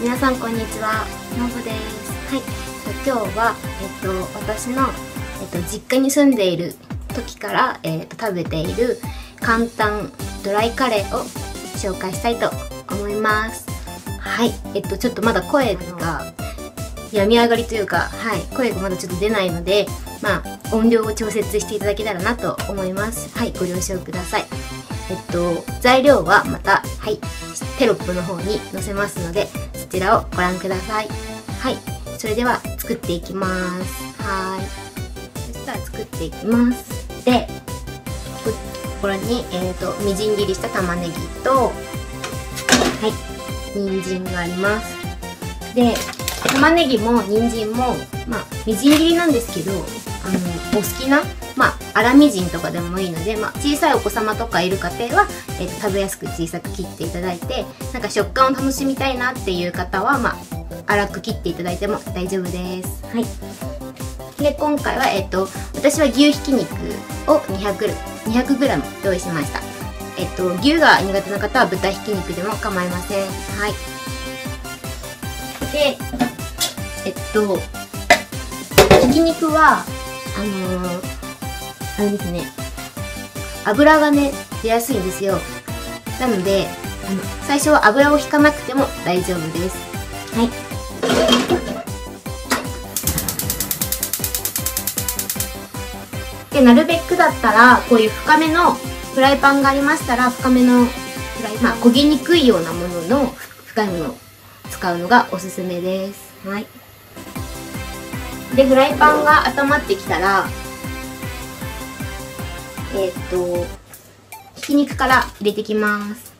皆さんこんにちは。のぶです。はい。今日はえっと私のえっと実家に住んでいる時からえっと食べている簡単ドライカレーを紹介したいと思います。はい。えっとちょっとまだ声が病み上がりというかはい。声がまだちょっと出ないのでまあ音量を調節していただけたらなと思います。はい。ご了承ください。えっと材料はまたはい。テロップの方に載せますのでちらをご覧ください。はい。それでは作っていきます。はい。そしたら作っていきます。でここれに、えーと、みじん切りした玉ねぎとはい。人参があります。で玉ねぎも人参もまあみじん切りなんですけどあのお好きなまあ、粗みじんとかでもいいので、まあ、小さいお子様とかいる家庭は、えーと、食べやすく小さく切っていただいてなんか食感を楽しみたいなっていう方は、まあ、粗く切っていただいても大丈夫です。はいで今回は、えっ、ー、と、私は牛ひき肉を 200g, 200g 用意しました。えっ、ー、と、牛が苦手な方は豚ひき肉でも構いません。はい。で、えっと、ひき肉は、あのーあれですね。油がね出やすいんですよ。なのであの最初は油を引かなくても大丈夫です。はい。でなるべくだったらこういう深めのフライパンがありましたら深めのフライまあ焦げにくいようなものの深いものを使うのがおすすめです。はいでフライパンが温まってきたらえっ、とひき肉から入れていきます。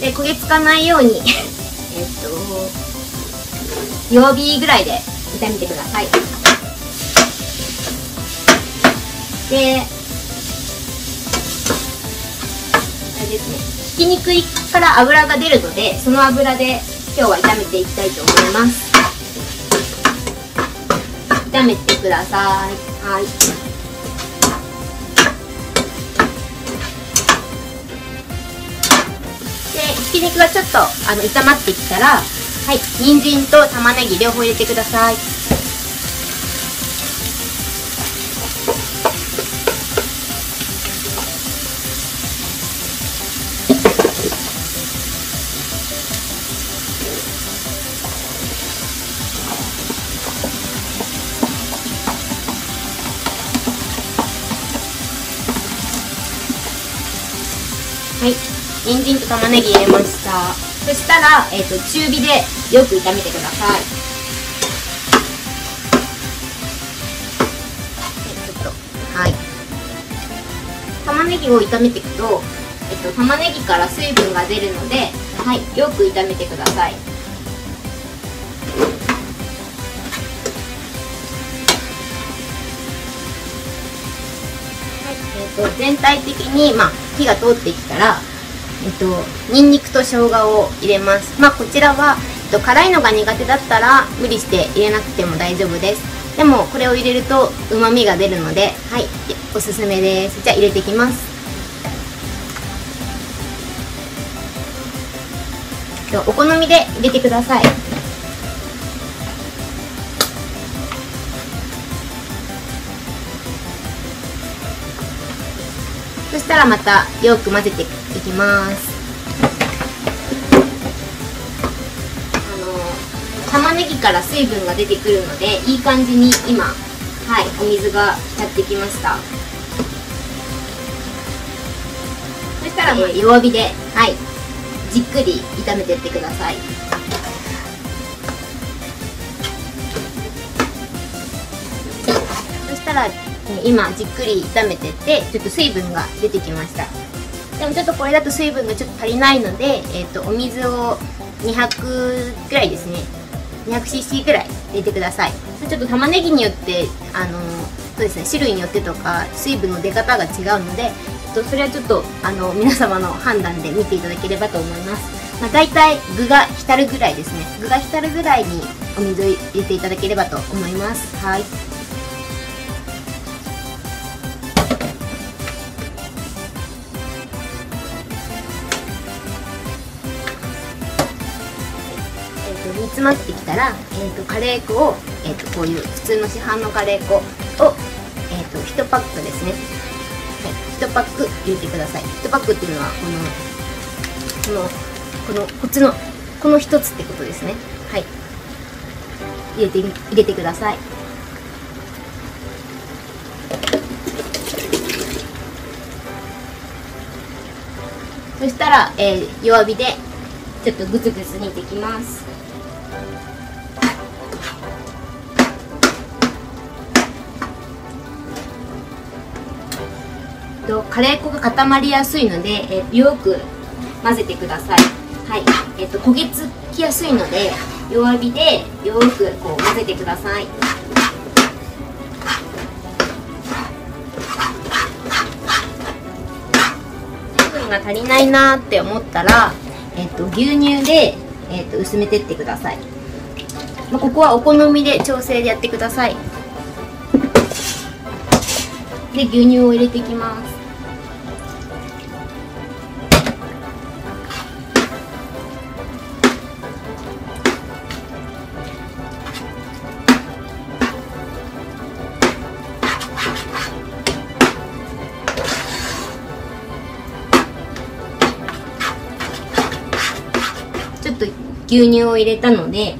で焦げつかないように えっと弱火ぐらいで炒めてください。であれですね。き肉から油が出るのでその油で今日は炒めていきたいと思います。炒めてください。はい。でひき肉がちょっとあの炒まってきたらはい。人参と玉ねぎ両方入れてください。はい。人参と玉ねぎ入れました。そしたら、えーと、中火でよく炒めてください。はい。玉ねぎを炒めていくと、えっと、玉ねぎから水分が出るので、はい、よく炒めてください。えーと全体的に、まあ、火が通ってきたら、えっと、ニンニクと生姜を入れます。まあ、こちらは、えっと、辛いのが苦手だったら、無理して入れなくても大丈夫です。でも、これを入れると、旨味が出るので、はい、おすすめです。じゃあ、入れていきます。お好みで入れてください。したらまたよく混ぜていきます。あの玉ねぎから水分が出てくるのでいい感じに今はいお水がやってきました。そしたらもう弱火ではいじっくり炒めていってください。そしたら今じっくり炒めててちょっと水分が出てきました。でもちょっとこれだと水分がちょっと足りないので、えーと、お水を200ぐらいですね。200cc ぐらい入れてください。ちょっと玉ねぎによってあのそうですね種類によってとか水分の出方が違うのでとそれはちょっとあの皆様の判断で見ていただければと思います、まあ、大体具が浸るぐらいですね。具が浸るぐらいにお水を入れていただければと思います。はい。詰まってきたら、えーと、カレー粉を、えーと、こういう普通の市販のカレー粉を、えーと、1パックですね、はい、1パック入れてください。1パックっていうのはこのこのこのこっちのこの1つってことですね。はい。入れて入れてください。そしたら、えー、弱火でちょっとグツグツ煮ていきます。とカレー粉が固まりやすいので、えー、よく混ぜてください。はい。えっ、ー、と焦げつきやすいので弱火でよくこう混ぜてください。水分が足りないなって思ったら、えっ、ー、と牛乳で、えっと薄めてってください、まあ、ここはお好みで調整でやってください。で牛乳を入れていきます。牛乳を入れたので、え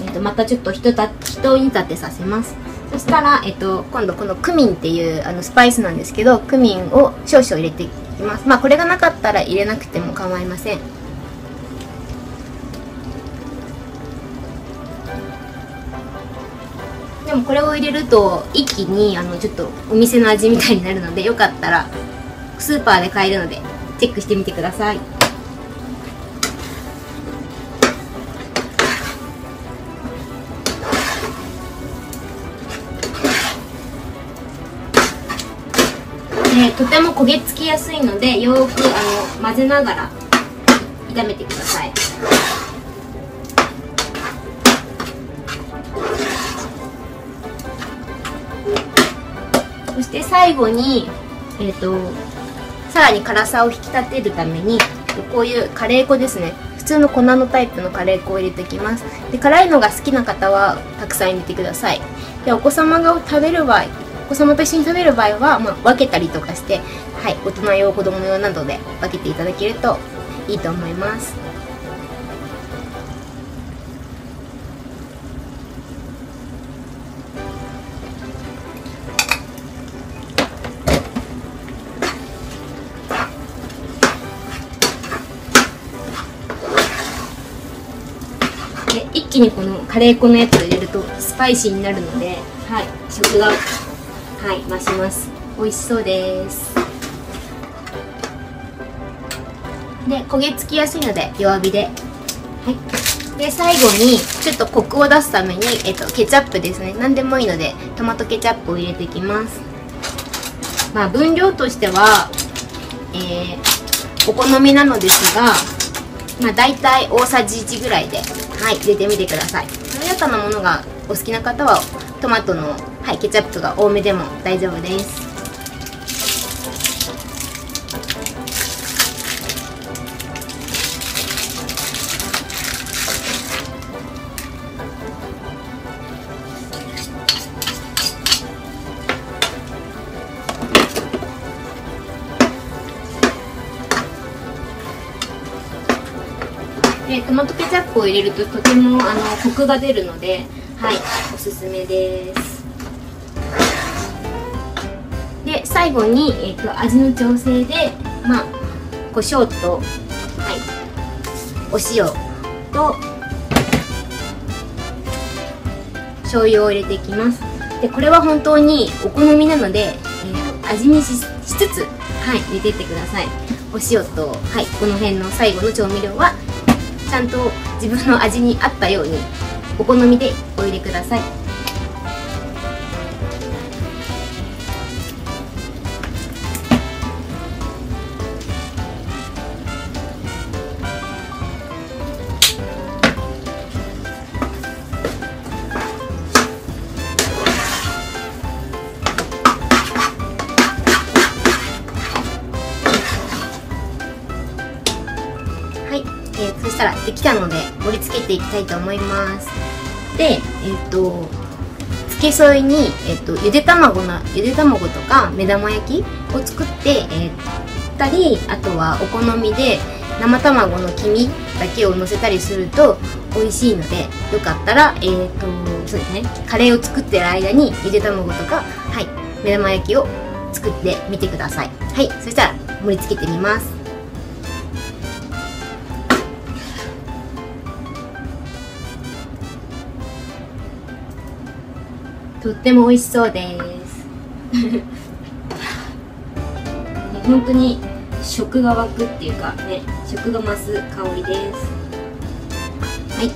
ー、とまたちょっとひとたひと煮立てさせます。そしたら、えっ、と、今度このクミンっていうあのスパイスなんですけどクミンを少々入れていきます。まあこれがなかったら入れなくても構いません。でもこれを入れると一気にあのちょっとお店の味みたいになるのでよかったらスーパーで買えるのでチェックしてみてください。とても焦げ付きやすいのでよくあの混ぜながら炒めてください。そして最後にえ、ー、とさらに辛さを引き立てるためにこういうカレー粉ですね。普通の粉のタイプのカレー粉を入れていきます。で辛いのが好きな方はたくさん入れてください。でお子様が食べる場合子様と一緒に食べる場合は、まあ、分けたりとかして、はい、大人用子供用などで分けていただけるといいと思います。で一気にこのカレー粉のやつを入れるとスパイシーになるので、はい、食がはい増します。美味しそうです。で焦げ付きやすいので弱火で。はい。で最後にちょっとコクを出すために、えっと、ケチャップですね。何でもいいのでトマトケチャップを入れていきます。まあ分量としてはえー、お好みなのですがまあ大体大さじ1ぐらいではい入れてみてください。まろやかなものがお好きな方はトマトの、はい、ケチャップが多めでも大丈夫です。でトマトケチャップを入れるととてもあのコクが出るのではい。おすすめです。で最後に、えーと、味の調整でまあ胡椒と、はい、お塩と醤油を入れていきます。でこれは本当にお好みなので、えー、味見しつつはい入れてってください。お塩とはいこの辺の最後の調味料はちゃんと自分の味に合ったようにお好みでお入れください。はい、えー、そししたらできたので盛り付けていきたいと思います。でえっ、と付け添いに、えっと、ゆで卵なゆで卵とか目玉焼きを作って、えー、たりあとはお好みで生卵の黄身だけをのせたりすると美味しいのでよかったらえっ、ー、とそうですねカレーを作ってる間にゆで卵とかはい目玉焼きを作ってみてください。はいそしたら盛り付けてみます。とっても美味しそうです。本当に食が湧くっていうかね食が増す香りです。はい。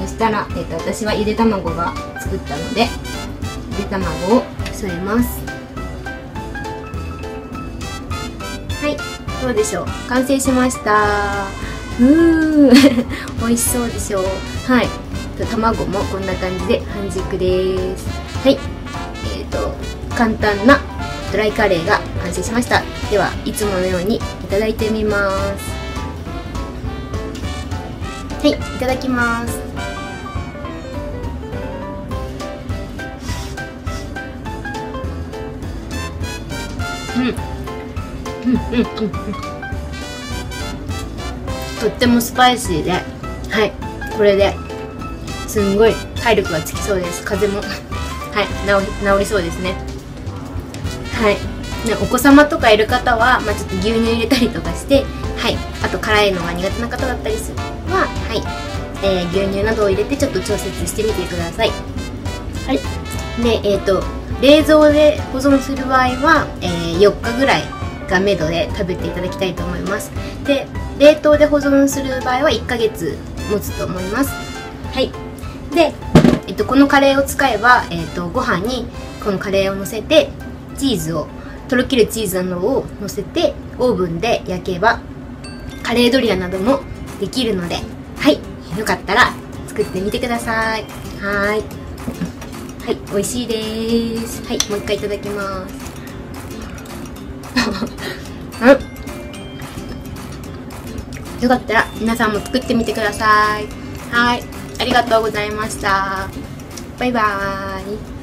そしたら、えっと、私はゆで卵が作ったのでゆで卵を添えます。はい。どうでしょう？完成しました。うー。美味しそうでしょう。はい。卵もこんな感じで半熟ですはい。えっ、ー、と簡単なドライカレーが完成しました。ではいつものようにいただいてみます。はいいただきます。うんうんうん。とってもスパイシーではい。これですんごい体力がつきそうです。風も。はい治治りそうですねはいね、お子様とかいる方は、まあ、ちょっと牛乳入れたりとかして、はい、あと辛いのが苦手な方だったりするは、はいえー、牛乳などを入れてちょっと調節してみてください。はい、で、えっ、ー、と冷蔵で保存する場合は、えー、4日ぐらいがめどで食べていただきたいと思います。で冷凍で保存する場合は1ヶ月持つと思います。はいで、えっと、このカレーを使えば、えっと、ご飯にこのカレーをのせてチーズをとろけるチーズなどをのせてオーブンで焼けばカレードリアなどもできるのではいよかったら作ってみてください。はい。はい美味しいです。はいもう一回いただきます。よかったら皆さんも作ってみてください。はい。ありがとうございました。バイバーイ。